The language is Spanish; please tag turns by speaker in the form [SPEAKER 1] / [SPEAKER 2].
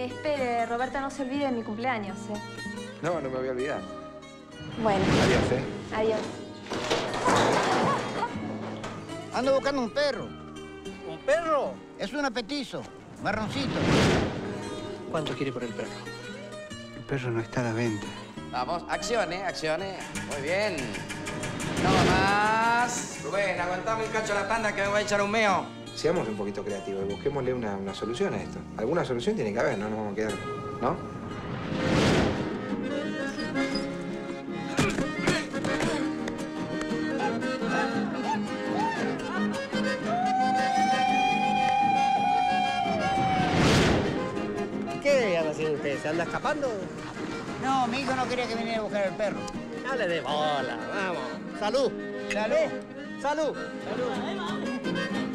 [SPEAKER 1] Eh, espere, Roberta, no se olvide de mi cumpleaños, ¿eh?
[SPEAKER 2] No, no me voy a olvidar.
[SPEAKER 1] Bueno,
[SPEAKER 2] Adiós, ¿eh?
[SPEAKER 1] adiós.
[SPEAKER 3] Ando buscando un perro.
[SPEAKER 4] ¿Un perro?
[SPEAKER 3] Es un apetizo, marroncito.
[SPEAKER 4] ¿Cuánto quiere por el perro?
[SPEAKER 5] El perro no está a la venta.
[SPEAKER 6] Vamos, acciones, acciones. Muy bien. No más. Rubén, aguantame el cacho la tanda que me voy a echar un meo.
[SPEAKER 2] Seamos un poquito creativos y busquémosle una, una solución a esto. Alguna solución tiene que haber, no nos vamos a quedar, ¿no?
[SPEAKER 4] ¿Qué anda haciendo usted? ¿Se anda escapando?
[SPEAKER 3] No, mi hijo no quería que viniera a buscar el perro.
[SPEAKER 4] No le dé bola, vamos. ¡Salud!
[SPEAKER 3] Salud.
[SPEAKER 4] ¡Salud! ¡Salud!